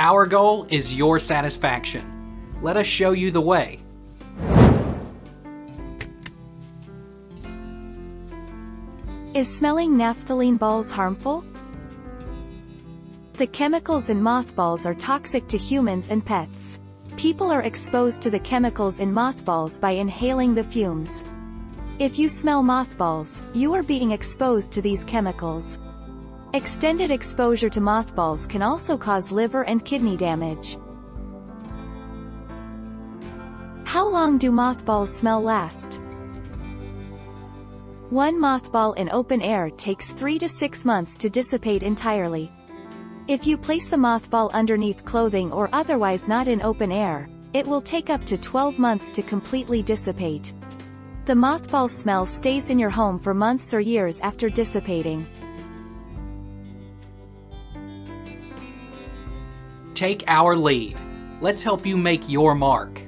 Our goal is your satisfaction. Let us show you the way. Is smelling naphthalene balls harmful? The chemicals in mothballs are toxic to humans and pets. People are exposed to the chemicals in mothballs by inhaling the fumes. If you smell mothballs, you are being exposed to these chemicals. Extended exposure to mothballs can also cause liver and kidney damage. How long do mothballs smell last? One mothball in open air takes 3 to 6 months to dissipate entirely. If you place the mothball underneath clothing or otherwise not in open air, it will take up to 12 months to completely dissipate. The mothball smell stays in your home for months or years after dissipating. Take our lead. Let's help you make your mark.